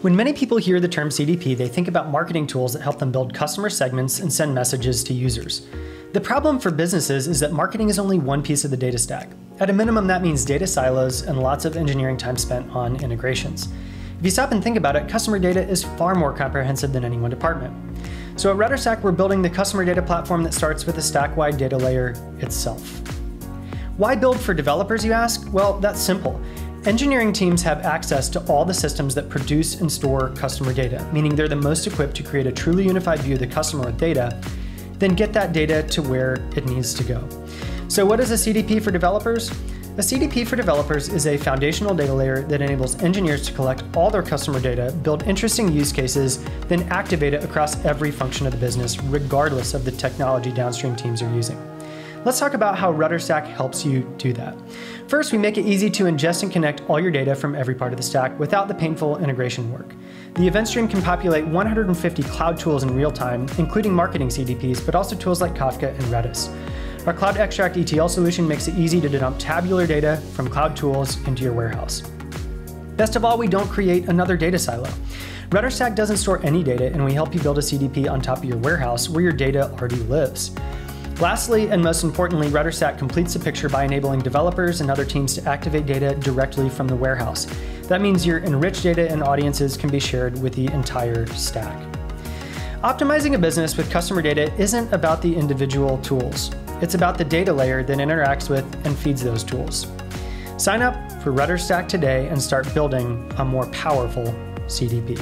When many people hear the term CDP, they think about marketing tools that help them build customer segments and send messages to users. The problem for businesses is that marketing is only one piece of the data stack. At a minimum, that means data silos and lots of engineering time spent on integrations. If you stop and think about it, customer data is far more comprehensive than any one department. So at RudderStack, we're building the customer data platform that starts with the stack-wide data layer itself. Why build for developers, you ask? Well, that's simple. Engineering teams have access to all the systems that produce and store customer data, meaning they're the most equipped to create a truly unified view of the customer with data, then get that data to where it needs to go. So, what is a CDP for developers? A CDP for developers is a foundational data layer that enables engineers to collect all their customer data, build interesting use cases, then activate it across every function of the business, regardless of the technology downstream teams are using. Let's talk about how RudderStack helps you do that. First, we make it easy to ingest and connect all your data from every part of the stack without the painful integration work. The event stream can populate 150 cloud tools in real time, including marketing CDPs, but also tools like Kafka and Redis. Our Cloud Extract ETL solution makes it easy to dump tabular data from cloud tools into your warehouse. Best of all, we don't create another data silo. RudderStack doesn't store any data, and we help you build a CDP on top of your warehouse where your data already lives. Lastly, and most importantly, RudderStack completes the picture by enabling developers and other teams to activate data directly from the warehouse. That means your enriched data and audiences can be shared with the entire stack. Optimizing a business with customer data isn't about the individual tools. It's about the data layer that interacts with and feeds those tools. Sign up for RudderStack today and start building a more powerful CDP.